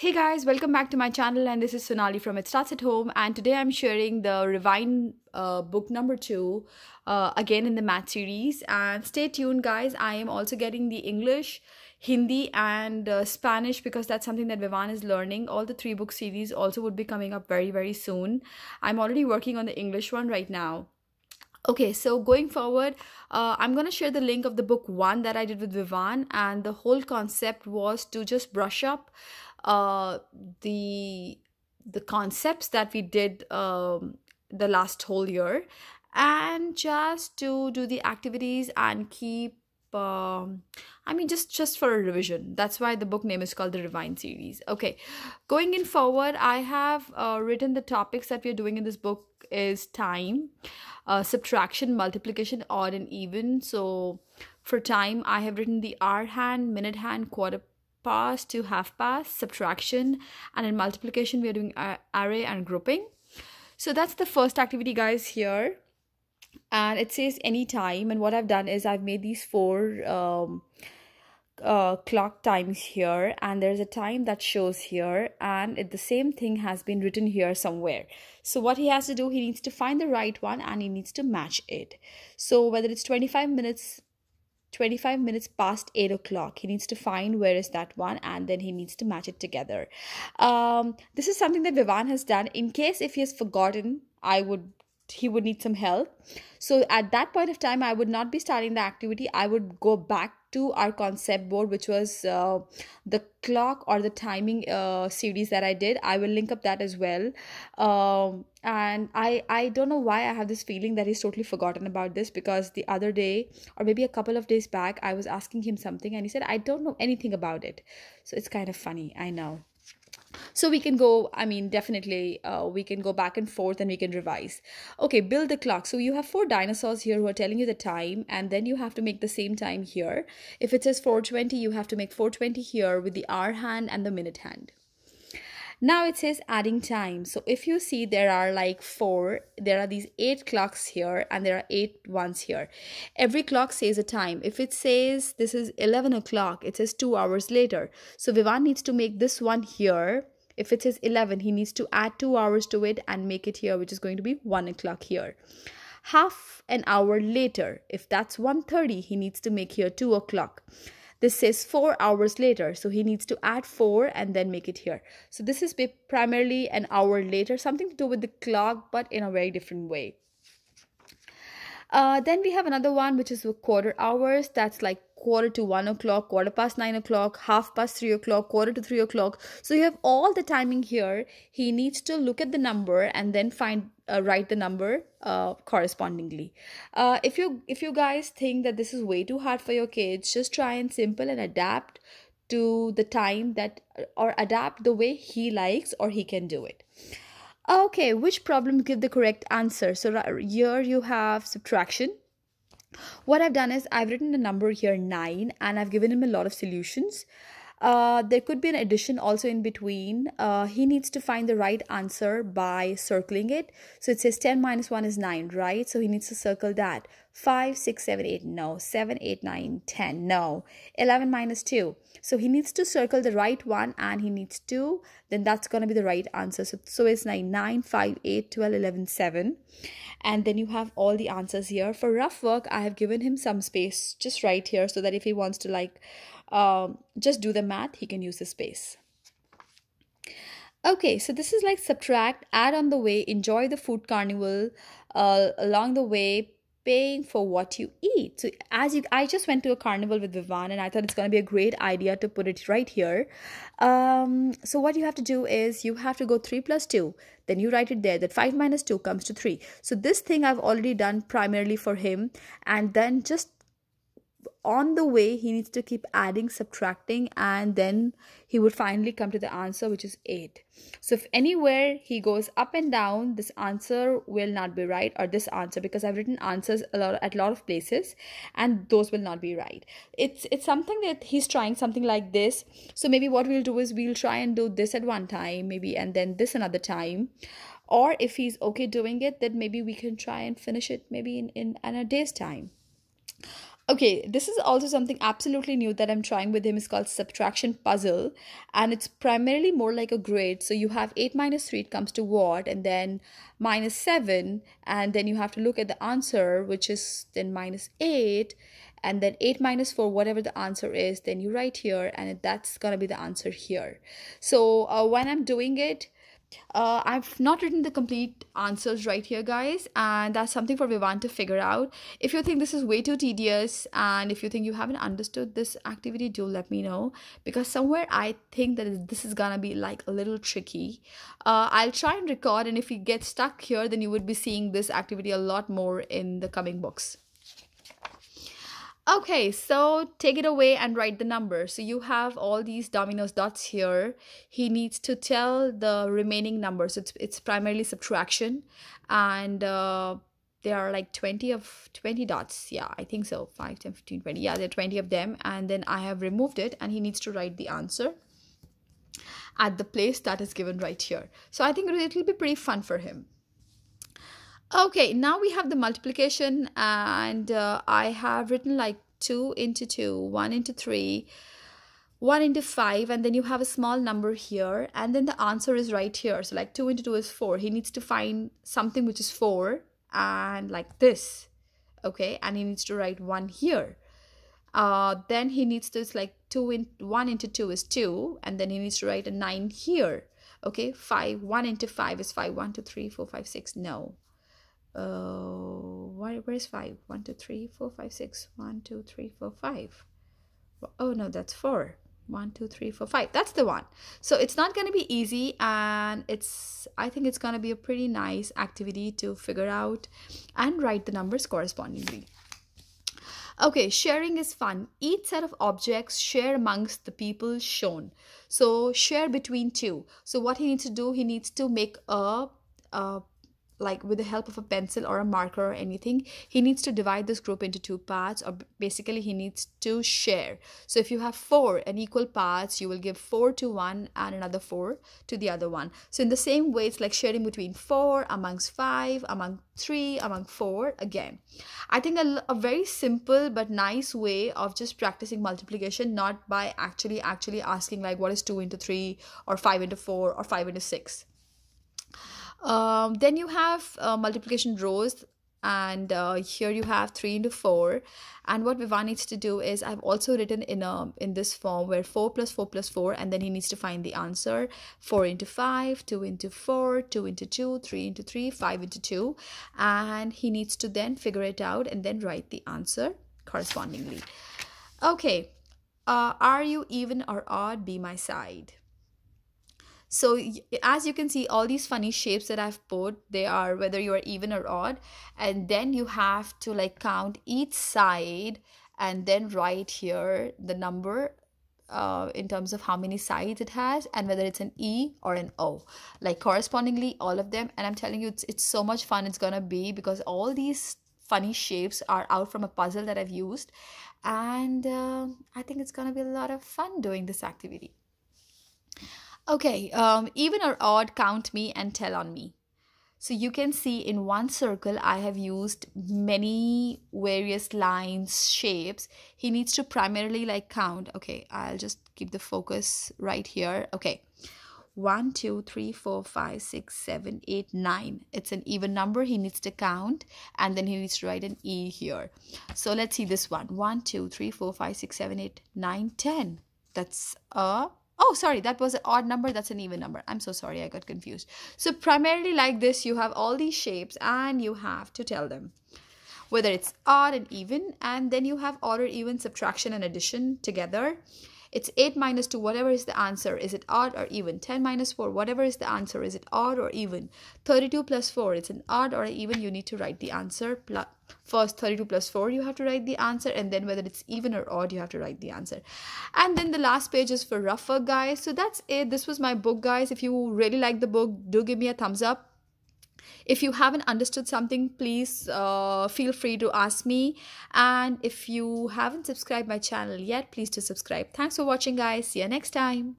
Hey guys, welcome back to my channel and this is Sonali from It Starts at Home and today I'm sharing the Rewind uh, book number 2 uh, again in the math series and stay tuned guys, I am also getting the English, Hindi and uh, Spanish because that's something that Vivan is learning. All the three book series also would be coming up very very soon. I'm already working on the English one right now okay so going forward uh, i'm going to share the link of the book one that i did with vivan and the whole concept was to just brush up uh, the the concepts that we did um, the last whole year and just to do the activities and keep um, I mean just just for a revision. That's why the book name is called the Rewind series. Okay, going in forward, I have uh, written the topics that we are doing in this book is time, uh, subtraction, multiplication, odd and even. So for time, I have written the hour hand, minute hand, quarter past to half past, subtraction, and in multiplication, we are doing array and grouping. So that's the first activity, guys, here. And it says anytime. And what I've done is I've made these four um, uh, clock times here and there's a time that shows here and it, the same thing has been written here somewhere so what he has to do he needs to find the right one and he needs to match it so whether it's 25 minutes 25 minutes past 8 o'clock. He needs to find where is that one and then he needs to match it together. Um, this is something that vivan has done. In case if he has forgotten i would he would need some help. So at that point of time i would not be starting the activity. I would go back to our concept board which was uh, the clock or the timing uh, series that i did. I will link up that as well. Um, and i i don't know why i have this feeling that he's totally forgotten about this because the other day or maybe a couple of days back i was asking him something and he said i don't know anything about it. So it's kind of funny i know so we can go i mean definitely uh, we can go back and forth and we can revise. Okay build the clock. So you have four dinosaurs here who are telling you the time and then you have to make the same time here. If it says 420 you have to make 420 here with the hour hand and the minute hand now it says adding time. So if you see there are like four there are these eight clocks here and there are eight ones here. Every clock says a time. If it says this is 11 o'clock it says two hours later. So vivan needs to make this one here. If it says 11 he needs to add two hours to it and make it here which is going to be one o'clock here. Half an hour later if that's 1.30 he needs to make here 2 o'clock this says four hours later so he needs to add four and then make it here. So this is primarily an hour later something to do with the clock but in a very different way. Uh, then we have another one which is a quarter hours. That's like quarter to one o'clock, quarter past nine o'clock, half past three o'clock, quarter to three o'clock. So you have all the timing here. He needs to look at the number and then find uh, write the number uh, correspondingly. Uh, if you if you guys think that this is way too hard for your kids, just try and simple and adapt to the time that or adapt the way he likes or he can do it. Okay, which problem give the correct answer? So here you have subtraction what I've done is I've written the number here 9 and I've given him a lot of solutions. Uh, there could be an addition also in between. Uh, he needs to find the right answer by circling it. So it says 10 minus 1 is 9, right? So he needs to circle that. 5, 6, 7, 8, no. 7, 8, 9, 10, no. 11 minus 2. So he needs to circle the right one and he needs to, then that's going to be the right answer. So, so it's 9, 9, 5, 8, 12, 11, 7 and then you have all the answers here for rough work i have given him some space just right here so that if he wants to like um, just do the math he can use the space okay so this is like subtract add on the way enjoy the food carnival uh, along the way paying for what you eat. So as you, I just went to a carnival with Vivan and I thought it's going to be a great idea to put it right here. Um, so what you have to do is you have to go 3 plus 2. Then you write it there that 5 minus 2 comes to 3. So this thing I've already done primarily for him and then just on the way he needs to keep adding subtracting and then he would finally come to the answer which is 8 so if anywhere he goes up and down this answer will not be right or this answer because i've written answers a lot at a lot of places and those will not be right. It's it's something that he's trying something like this. So maybe what we'll do is we'll try and do this at one time maybe and then this another time. Or if he's okay doing it then maybe we can try and finish it maybe in in, in a day's time Okay, this is also something absolutely new that I'm trying with him. It's called subtraction puzzle, and it's primarily more like a grid. So you have 8 minus 3, it comes to what, and then minus 7, and then you have to look at the answer, which is then minus 8, and then 8 minus 4, whatever the answer is, then you write here, and that's gonna be the answer here. So uh, when I'm doing it, uh, I've not written the complete answers right here, guys, and that's something for Vivan to figure out. If you think this is way too tedious and if you think you haven't understood this activity, do let me know because somewhere I think that this is gonna be like a little tricky. Uh, I'll try and record, and if you get stuck here, then you would be seeing this activity a lot more in the coming books. Okay, so take it away and write the number. So you have all these dominoes dots here. He needs to tell the remaining numbers. It's it's primarily subtraction, and uh, there are like 20 of 20 dots. Yeah, I think so. 5, 10, 15, 20. Yeah, there are 20 of them. And then I have removed it, and he needs to write the answer at the place that is given right here. So I think it'll be pretty fun for him. Okay, now we have the multiplication and uh, I have written like 2 into 2, 1 into 3, 1 into 5 and then you have a small number here and then the answer is right here. So like 2 into 2 is 4. He needs to find something which is 4 and like this. Okay, and he needs to write 1 here. Uh, then he needs to, it's like 2 in 1 into 2 is 2 and then he needs to write a 9 here. Okay, 5, 1 into 5 is 5, 1, 2, 3, 4, 5, 6. No uh where, where's five? One two three four five six. One two three four five. Oh no that's four. One two three four five. That's the one. So it's not going to be easy and it's i think it's going to be a pretty nice activity to figure out and write the numbers correspondingly. Okay sharing is fun. Each set of objects share amongst the people shown. So share between two. So what he needs to do he needs to make a, a like with the help of a pencil or a marker or anything he needs to divide this group into two parts or basically he needs to share. So if you have four and equal parts you will give four to one and another four to the other one. So in the same way it's like sharing between four amongst five among three among four again. I think a, a very simple but nice way of just practicing multiplication not by actually actually asking like what is two into three or five into four or five into six um, then you have uh, multiplication rows and uh, here you have 3 into 4 and what Vivan needs to do is I've also written in a in this form where 4 plus 4 plus 4 and then he needs to find the answer. 4 into 5 2 into 4 2 into 2 3 into 3 5 into 2 and he needs to then figure it out and then write the answer correspondingly. Okay uh, are you even or odd? Be my side so as you can see all these funny shapes that i've put they are whether you are even or odd and then you have to like count each side and then write here the number uh, in terms of how many sides it has and whether it's an E or an O. Like correspondingly, all of them. And I'm telling you, it's, it's so much fun it's gonna be because all these funny shapes are out from a puzzle that I've used. And uh, I think it's gonna be a lot of fun doing this activity. Okay, um, even or odd, count me and tell on me. So you can see in one circle, I have used many various lines, shapes. He needs to primarily like count. Okay, I'll just keep the focus right here. Okay, one, two, three, four, five, six, seven, eight, nine. It's an even number. He needs to count and then he needs to write an E here. So let's see this one. One, two, three, four, five, six, seven, eight, nine, ten. That's a Oh, sorry, that was an odd number. That's an even number. I'm so sorry, I got confused. So primarily like this, you have all these shapes and you have to tell them whether it's odd and even. And then you have odd or even subtraction and addition together. It's 8 minus 2, whatever is the answer. Is it odd or even? 10 minus 4, whatever is the answer. Is it odd or even? 32 plus 4, it's an odd or even. You need to write the answer. First 32 plus 4, you have to write the answer. And then whether it's even or odd, you have to write the answer. And then the last page is for rougher, guys. So that's it. This was my book, guys. If you really like the book, do give me a thumbs up if you haven't understood something please uh, feel free to ask me. And if you haven't subscribed my channel yet please to subscribe. Thanks for watching guys. See you next time